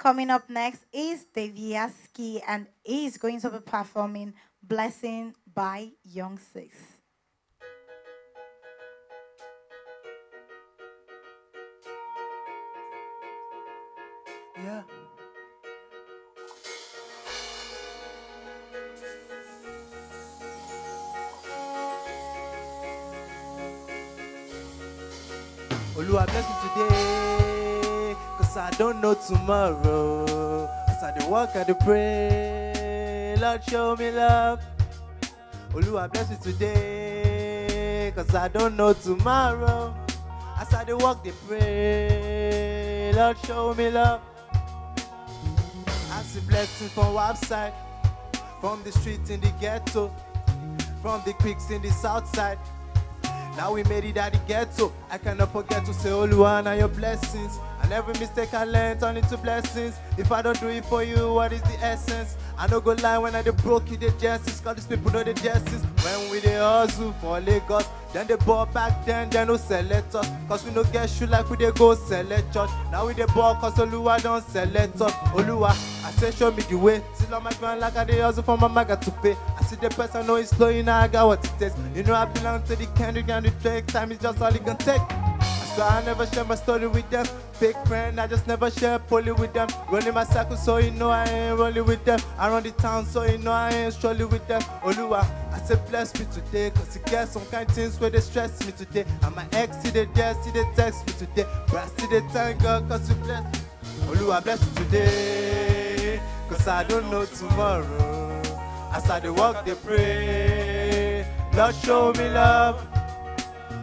Coming up next is Deviaski, and he's going to be performing Blessing by Yung6ix. Yeah. Olúwa bless me today, I don't know tomorrow. As I walk, I dey pray, Lord show me love. Olúwa bless me today, cause I don't know tomorrow. As I walk, dey pray, Lord show me love. I see blessings from outside, from the streets in the ghetto, from the creeks in the south side. Now we made it at the ghetto. I cannot forget to say, Oluwa, and your blessings. And every mistake I learned turn into blessings. If I don't do it for you, what is the essence? I no go lie when I dey broke you the justice. Cause these people know the justice. When we dey hustle for Lagos, then they ball back then, they no select us. Cause we no get shoe like we dey go select church. Now we dey ball cause Oluwa don't select us. Oluwa, I say show me the way. Still on my ground like I dey hustle for my maga to pay. I see the person know it's slow, you know I got what it takes. You know I belong to the candy and the Drake. Time is just all it can take. Swear I never share my story with them. Big friend, I just never share poly with them. Running my circle, so you know I ain't rolling with them. I run the town, so you know I ain't strolling with them. Oluwa, I say bless me today, cause you get some kind of things where they stress me today. And my ex see the there, see they text me today. But I see the thank God, cause you bless me. Oluwa bless me today, cause I don't know tomorrow. As I dey walk, dey pray. Lord show me love.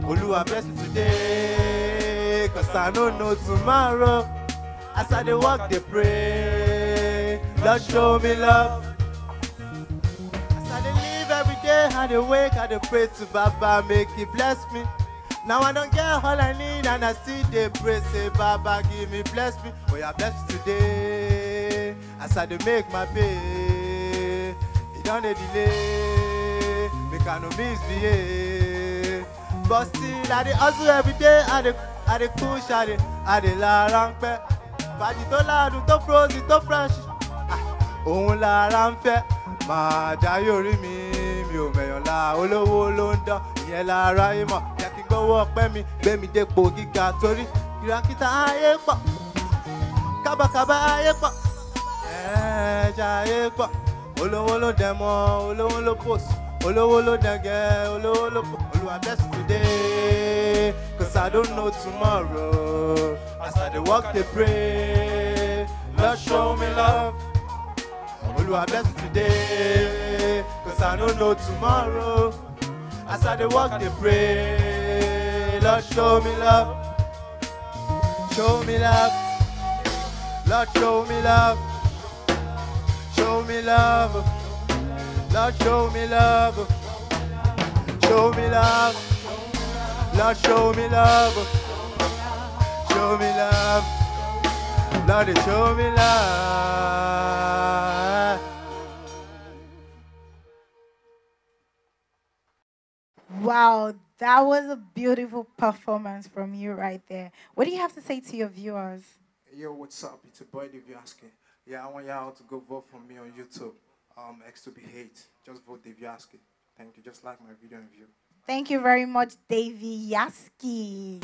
Oluwa bless me today, cause I don't know tomorrow. As I dey walk, they pray. Lord show me love. As I dey live every day, I dey wake, I dey pray to Baba, make He bless me. Now I don't get all I need, and I still they pray, say Baba, give me, bless me. Oh yeah, bless me today. As I dey make my pay, it don't dey delay, make I no misbehave. But still, I dey hustle every day, I dey, I dey la ráńpẹ́. Fàájì tó ládùn tó frozen tó fresh. Ah, Òun lára ń fẹ́, máa jáyé orí mi, mi ò mẹ̀yàn la olówó ló ń dán, ìyẹn lára yé mọ̀. Jẹ́ kí n gbówó ọpẹ́ mi, gbé mi dépò gíga torí kìràkìtà ayé pọ̀, kábàkábà ayé pọ̀, ẹ̀ẹ́dà ayé pọ̀. Olówó ló dẹ̀ mọ́, olówó ló pòsì, olówó ló dẹ̀gẹ̀, olówó ló me today, cause I don't know tomorrow. As I dey walk, dey pray, Lord show me love. Olúwa bless me today, cause I don't know tomorrow. As I dey walk, dey pray, Lord show me love. Show me love. Lord show me love. Show me love. Lord show me love. Show me love. Lord show me love. Show me love. Lord show me love. Wow, that was a beautiful performance from you right there. What do you have to say to your viewers? Yo, what's up? It's your boy Deviaski. Yeah, I want y'all to go vote for me on YouTube. Um, S2B8. Just vote if you're Deviaski. Thank you. Just like my video and view. Thank you very much, Davy Yaski.